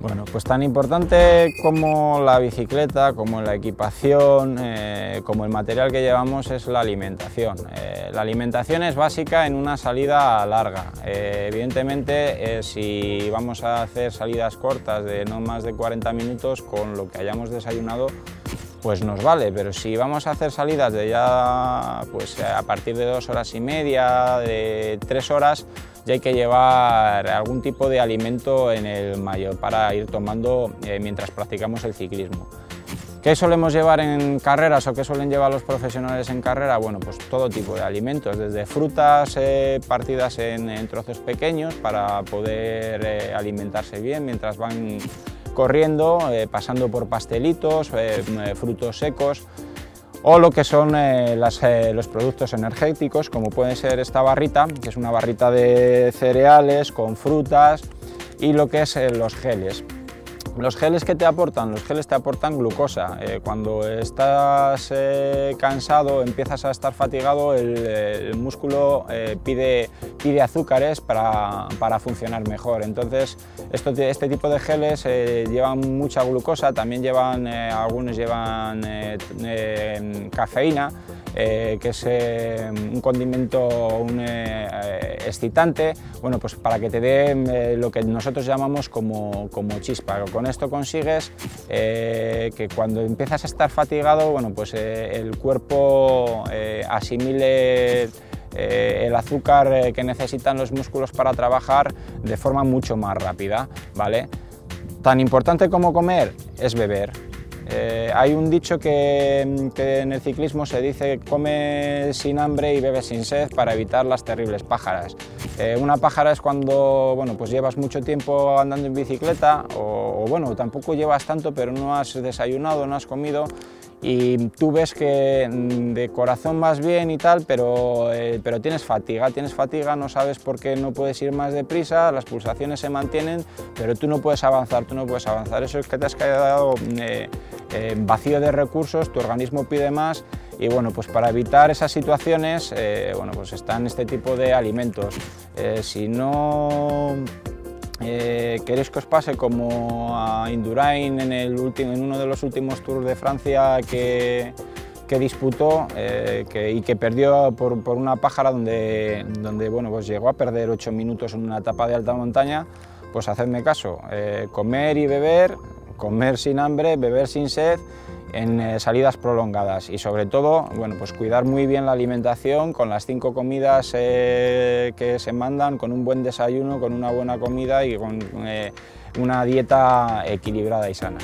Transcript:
Bueno, pues tan importante como la bicicleta, como la equipación, eh, como el material que llevamos es la alimentación. Eh, la alimentación es básica en una salida larga. Eh, evidentemente, si vamos a hacer salidas cortas de no más de 40 minutos, con lo que hayamos desayunado, pues nos vale, pero si vamos a hacer salidas de ya pues a partir de dos horas y media, de tres horas, ya hay que llevar algún tipo de alimento en el mayor para ir tomando eh, mientras practicamos el ciclismo. ¿Qué solemos llevar en carreras o qué suelen llevar los profesionales en carrera? Bueno, pues todo tipo de alimentos, desde frutas eh, partidas en, trozos pequeños para poder eh, alimentarse bien mientras van corriendo, pasando por pastelitos, frutos secos, o lo que son eh, eh, los productos energéticos, como puede ser esta barrita, que es una barrita de cereales con frutas, y lo que es eh, los geles. Los geles que te aportan, los geles te aportan glucosa. Eh, cuando estás eh, cansado, empiezas a estar fatigado, el, músculo eh, pide, pide azúcares para, para, funcionar mejor. Entonces, este tipo de geles llevan mucha glucosa, también llevan, algunos llevan cafeína, que es un condimento un, excitante, bueno, pues para que te dé lo que nosotros llamamos como, como chispa. Con esto consigues eh, que cuando empiezas a estar fatigado, bueno, pues eh, el cuerpo eh, asimile el azúcar que necesitan los músculos para trabajar de forma mucho más rápida, ¿vale? Tan importante como comer es beber. Hay un dicho que, en el ciclismo se dice come sin hambre y bebe sin sed para evitar las terribles pájaras. Una pájara es cuando bueno, pues llevas mucho tiempo andando en bicicleta o, bueno, tampoco llevas tanto pero no has desayunado, no has comido y tú ves que mm, de corazón vas bien y tal, pero, eh, pero tienes fatiga, tienes fatiga, no sabes por qué no puedes ir más deprisa, las pulsaciones se mantienen, pero tú no puedes avanzar, tú no puedes avanzar. Eso es que te has quedado eh, eh, vacío de recursos, tu organismo pide más y bueno, pues para evitar esas situaciones, bueno, pues están este tipo de alimentos. si no eh, ¿Queréis que os pase como a Indurain en, el último, en uno de los últimos Tours de Francia que, que disputó eh, y que perdió por, una pájara donde, donde bueno, pues llegó a perder 8 minutos en una etapa de alta montaña? Pues hacedme caso, eh, comer y beber, comer sin hambre, beber sin sed en eh, salidas prolongadas y sobre todo bueno, pues cuidar muy bien la alimentación con las cinco comidas eh, que se mandan, con un buen desayuno, con una buena comida y con eh, una dieta equilibrada y sana.